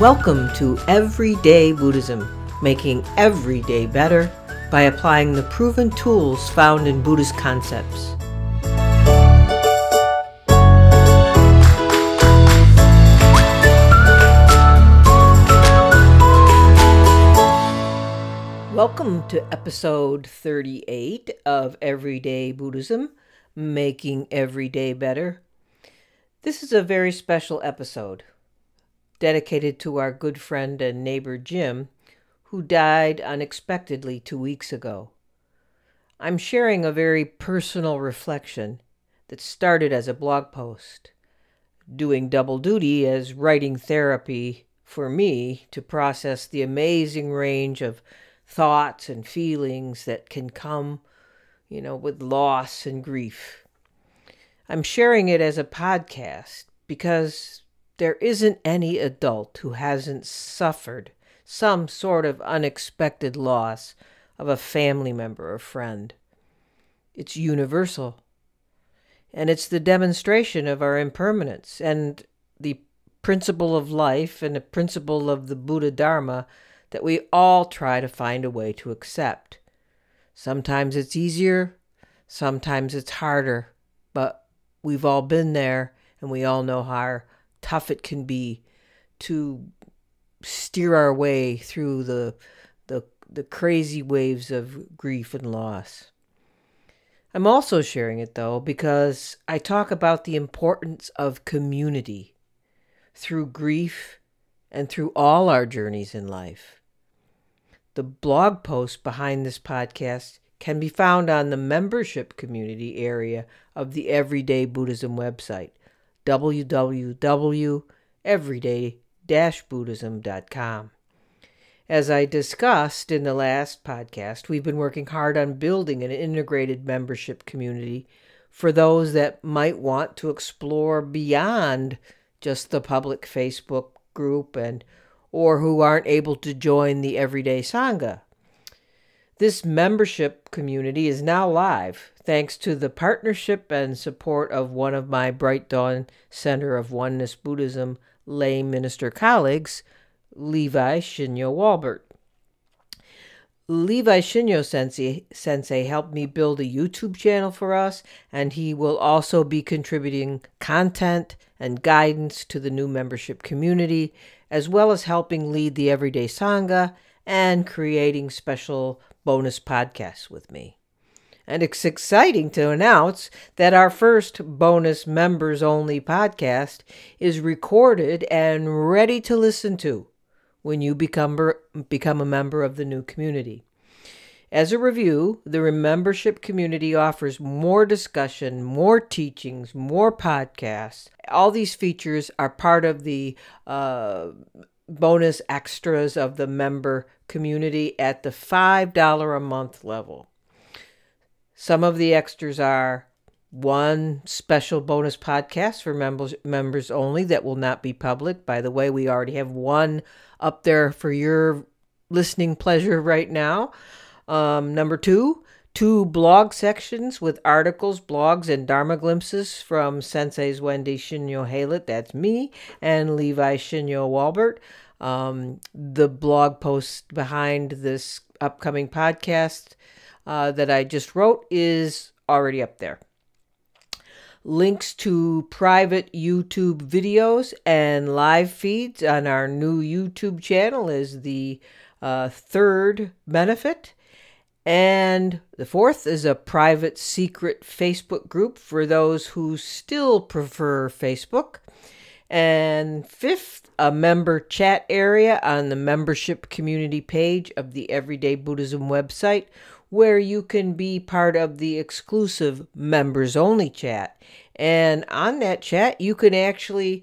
Welcome to Everyday Buddhism, making every day better by applying the proven tools found in Buddhist concepts. Welcome to episode 38 of Everyday Buddhism, making every day better. This is a very special episode dedicated to our good friend and neighbor Jim, who died unexpectedly two weeks ago. I'm sharing a very personal reflection that started as a blog post, doing double duty as writing therapy for me to process the amazing range of thoughts and feelings that can come, you know, with loss and grief. I'm sharing it as a podcast because there isn't any adult who hasn't suffered some sort of unexpected loss of a family member or friend. It's universal. And it's the demonstration of our impermanence and the principle of life and the principle of the Buddha Dharma that we all try to find a way to accept. Sometimes it's easier, sometimes it's harder, but we've all been there and we all know how tough it can be to steer our way through the the the crazy waves of grief and loss. I'm also sharing it though because I talk about the importance of community through grief and through all our journeys in life. The blog post behind this podcast can be found on the membership community area of the Everyday Buddhism website www.everyday-buddhism.com. As I discussed in the last podcast, we've been working hard on building an integrated membership community for those that might want to explore beyond just the public Facebook group and or who aren't able to join the everyday sangha. This membership community is now live thanks to the partnership and support of one of my Bright Dawn Center of Oneness Buddhism lay minister colleagues, Levi Shinyo Walbert. Levi Shinyo Sensei, Sensei helped me build a YouTube channel for us, and he will also be contributing content and guidance to the new membership community, as well as helping lead the Everyday Sangha and creating special bonus podcasts with me. And it's exciting to announce that our first bonus members only podcast is recorded and ready to listen to when you become, become a member of the new community. As a review, the membership community offers more discussion, more teachings, more podcasts. All these features are part of the uh, bonus extras of the member community at the $5 a month level. Some of the extras are one special bonus podcast for members members only that will not be public. By the way, we already have one up there for your listening pleasure right now. Um, number two, two blog sections with articles, blogs, and Dharma glimpses from Sensei's Wendy Shinyo Haylett, that's me, and Levi Shinyo Walbert. Um, the blog post behind this upcoming podcast uh, that I just wrote is already up there. Links to private YouTube videos and live feeds on our new YouTube channel is the uh, third benefit. And the fourth is a private secret Facebook group for those who still prefer Facebook. And fifth, a member chat area on the membership community page of the Everyday Buddhism website where you can be part of the exclusive members only chat. And on that chat, you can actually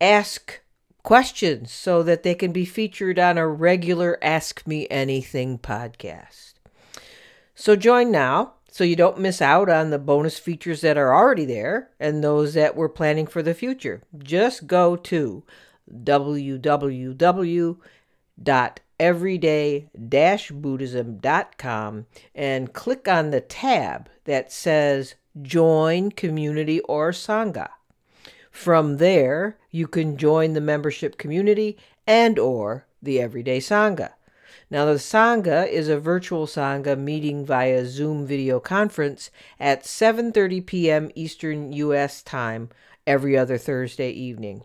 ask questions so that they can be featured on a regular Ask Me Anything podcast. So join now so you don't miss out on the bonus features that are already there and those that we're planning for the future. Just go to www everyday-buddhism.com and click on the tab that says Join Community or Sangha. From there, you can join the membership community and or the Everyday Sangha. Now, the Sangha is a virtual Sangha meeting via Zoom video conference at 7:30 p.m. Eastern U.S. time every other Thursday evening.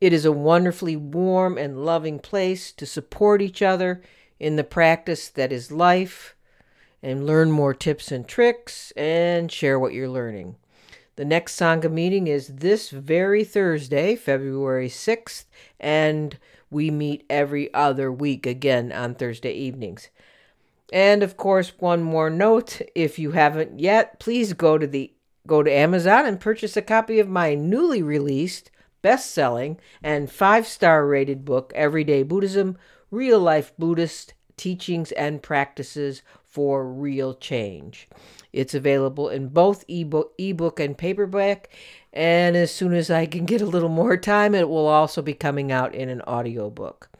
It is a wonderfully warm and loving place to support each other in the practice that is life and learn more tips and tricks and share what you're learning. The next Sangha meeting is this very Thursday, February 6th, and we meet every other week again on Thursday evenings. And of course, one more note, if you haven't yet, please go to the go to Amazon and purchase a copy of my newly released, best-selling, and 5-star rated book Everyday Buddhism: Real Life Buddhist Teachings and Practices for Real Change. It's available in both ebook, ebook and paperback, and as soon as I can get a little more time, it will also be coming out in an audiobook.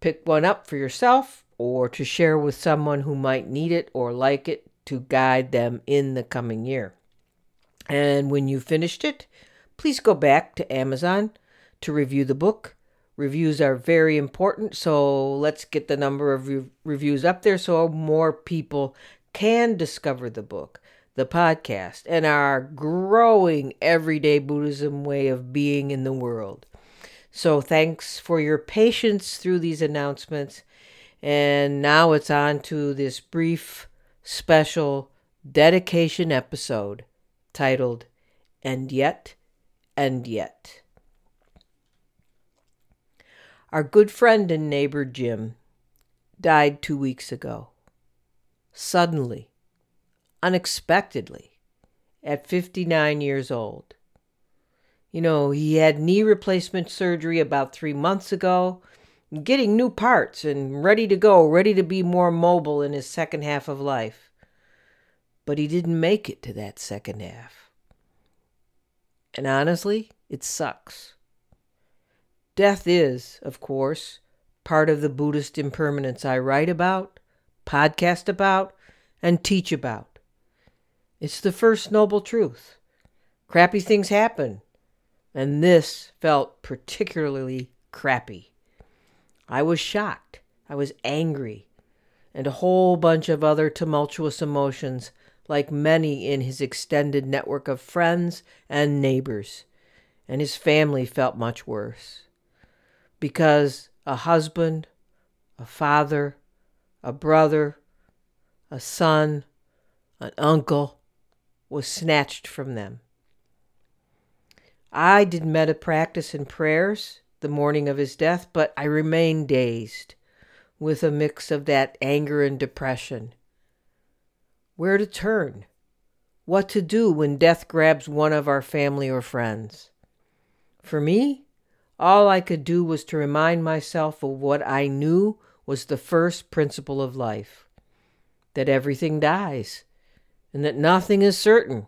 Pick one up for yourself or to share with someone who might need it or like it to guide them in the coming year. And when you've finished it, please go back to Amazon to review the book. Reviews are very important, so let's get the number of re- reviews up there so more people can discover the book, the podcast, and our growing everyday Buddhism way of being in the world. So, thanks for your patience through these announcements. And now it's on to this brief, special dedication episode titled And Yet, and Yet. Our good friend and neighbor Jim died two weeks ago suddenly, unexpectedly, at 59 years old. You know, he had knee replacement surgery about three months ago, getting new parts and ready to go, ready to be more mobile in his second half of life. But he didn't make it to that second half. And honestly, it sucks. Death is, of course, part of the Buddhist impermanence I write about podcast about, and teach about. It's the first noble truth. Crappy things happen, and this felt particularly crappy. I was shocked. I was angry, and a whole bunch of other tumultuous emotions, like many in his extended network of friends and neighbors. And his family felt much worse. Because a husband, a father, a brother, a son, an uncle was snatched from them. I did metta practice and prayers the morning of his death, but I remained dazed with a mix of that anger and depression. Where to turn? What to do when death grabs one of our family or friends? For me, all I could do was to remind myself of what I knew was the first principle of life that everything dies and that nothing is certain.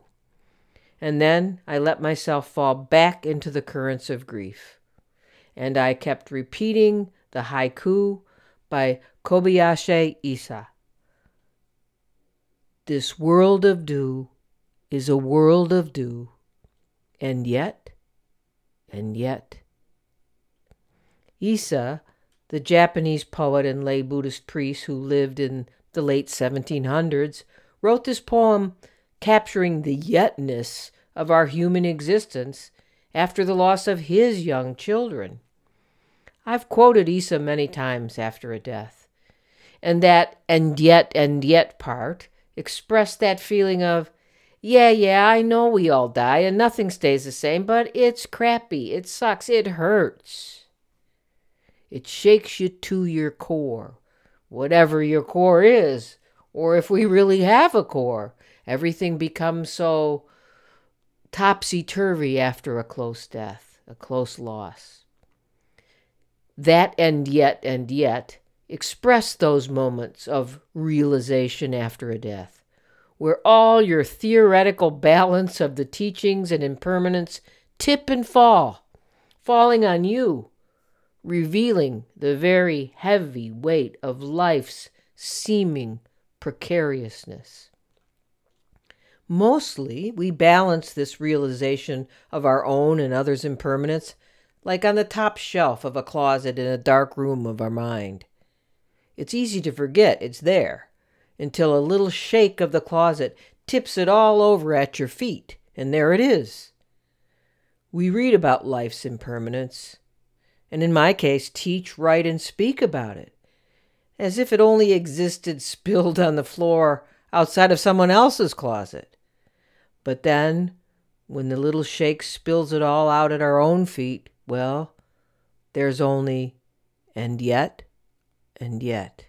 And then I let myself fall back into the currents of grief. And I kept repeating the haiku by Kobayashi Issa. This world of dew is a world of dew, and yet, and yet. Issa the Japanese poet and lay Buddhist priest who lived in the late 1700s, wrote this poem capturing the yetness of our human existence after the loss of his young children. I've quoted Issa many times after a death, and that and yet and yet part expressed that feeling of, yeah, yeah, I know we all die and nothing stays the same, but it's crappy, it sucks, it hurts. It shakes you to your core, whatever your core is, or if we really have a core. Everything becomes so topsy turvy after a close death, a close loss. That and yet and yet express those moments of realization after a death, where all your theoretical balance of the teachings and impermanence tip and fall, falling on you revealing the very heavy weight of life's seeming precariousness. Mostly, we balance this realization of our own and others' impermanence like on the top shelf of a closet in a dark room of our mind. It's easy to forget it's there until a little shake of the closet tips it all over at your feet, and there it is. We read about life's impermanence, and in my case, teach, write, and speak about it, as if it only existed spilled on the floor outside of someone else's closet. But then, when the little shake spills it all out at our own feet, well, there's only, and yet, and yet.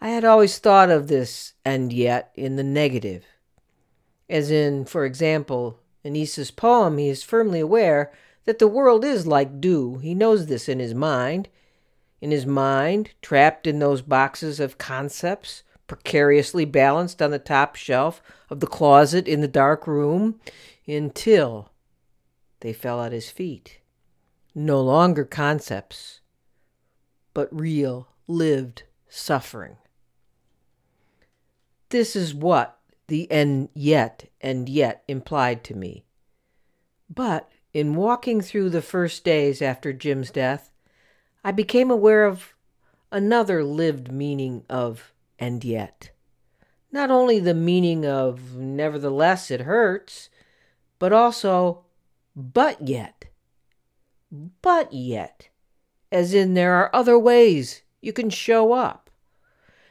I had always thought of this and yet in the negative. As in, for example, in Issa's poem, he is firmly aware that the world is like dew. He knows this in his mind. In his mind, trapped in those boxes of concepts, precariously balanced on the top shelf of the closet in the dark room, until they fell at his feet. No longer concepts, but real, lived suffering. This is what the and yet and yet implied to me. But in walking through the first days after Jim's death, I became aware of another lived meaning of and yet. Not only the meaning of nevertheless it hurts, but also but yet. But yet. As in, there are other ways you can show up.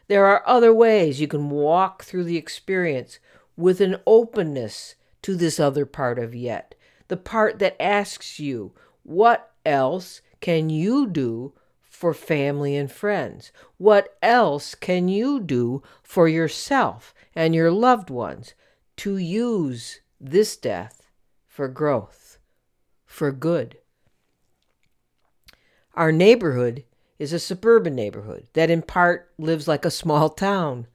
There are other ways you can walk through the experience with an openness to this other part of yet, the part that asks you, What else can you do for family and friends? What else can you do for yourself and your loved ones to use this death for growth, for good? Our neighborhood is a suburban neighborhood that, in part, lives like a small town.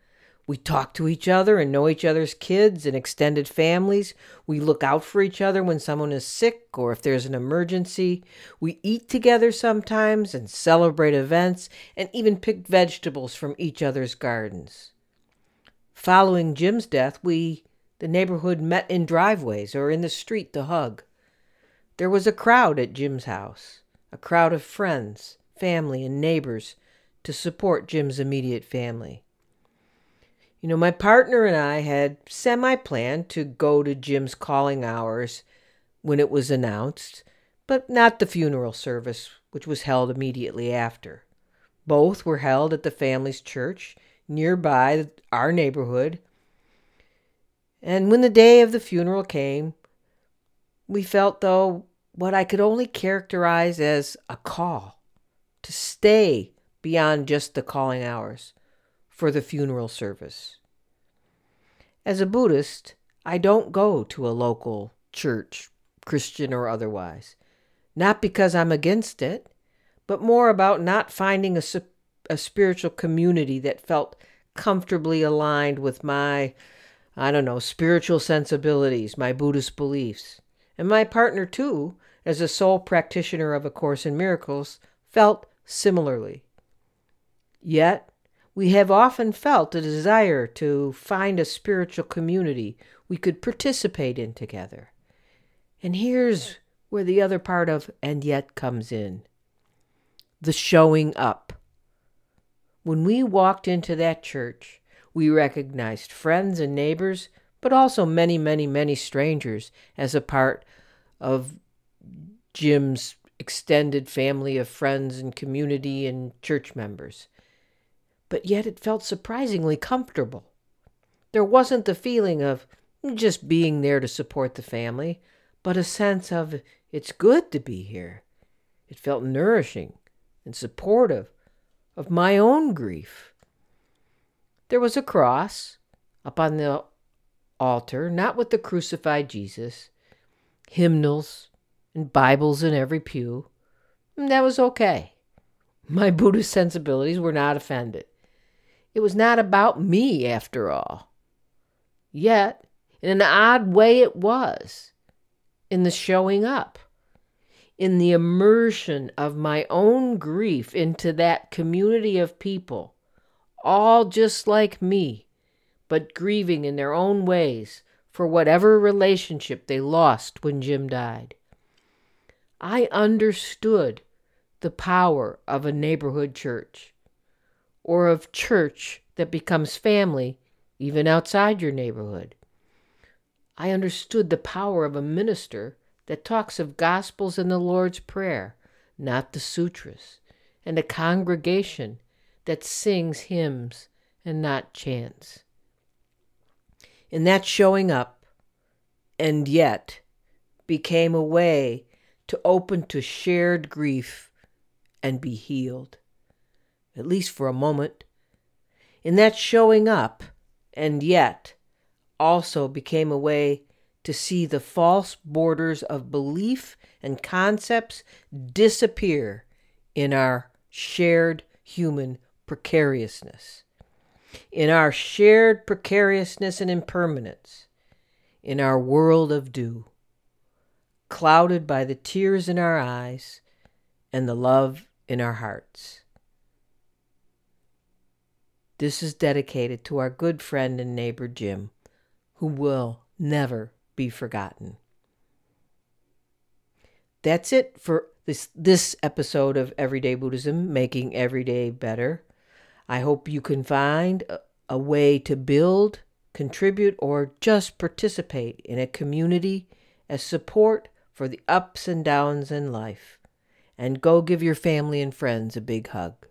We talk to each other and know each other's kids and extended families. We look out for each other when someone is sick or if there's an emergency. We eat together sometimes and celebrate events and even pick vegetables from each other's gardens. Following Jim's death, we, the neighborhood, met in driveways or in the street to hug. There was a crowd at Jim's house, a crowd of friends, family, and neighbors to support Jim's immediate family. You know, my partner and I had semi planned to go to Jim's calling hours when it was announced, but not the funeral service, which was held immediately after. Both were held at the family's church nearby our neighborhood. And when the day of the funeral came, we felt, though, what I could only characterize as a call to stay beyond just the calling hours for the funeral service. As a Buddhist, I don't go to a local church, Christian or otherwise, not because I'm against it, but more about not finding a, a spiritual community that felt comfortably aligned with my, I don't know, spiritual sensibilities, my Buddhist beliefs. And my partner, too, as a sole practitioner of A Course in Miracles, felt similarly. Yet, we have often felt a desire to find a spiritual community we could participate in together. And here's where the other part of and yet comes in the showing up. When we walked into that church, we recognized friends and neighbors, but also many, many, many strangers as a part of Jim's extended family of friends and community and church members but yet it felt surprisingly comfortable. There wasn't the feeling of just being there to support the family, but a sense of it's good to be here. It felt nourishing and supportive of my own grief. There was a cross up on the altar, not with the crucified Jesus, hymnals and Bibles in every pew. That was okay. My Buddhist sensibilities were not offended. It was not about me, after all. Yet, in an odd way, it was. In the showing up, in the immersion of my own grief into that community of people, all just like me, but grieving in their own ways for whatever relationship they lost when Jim died. I understood the power of a neighborhood church or of church that becomes family even outside your neighborhood. I understood the power of a minister that talks of gospels and the Lord's Prayer, not the sutras, and a congregation that sings hymns and not chants. In that showing up, and yet became a way to open to shared grief and be healed, at least for a moment. In that showing up, and yet also became a way to see the false borders of belief and concepts disappear in our shared human precariousness, in our shared precariousness and impermanence, in our world of dew, clouded by the tears in our eyes and the love in our hearts. This is dedicated to our good friend and neighbor Jim, who will never be forgotten. That's it for this this episode of Everyday Buddhism, making every day better. I hope you can find a, a way to build, contribute, or just participate in a community as support for the ups and downs in life. And go give your family and friends a big hug.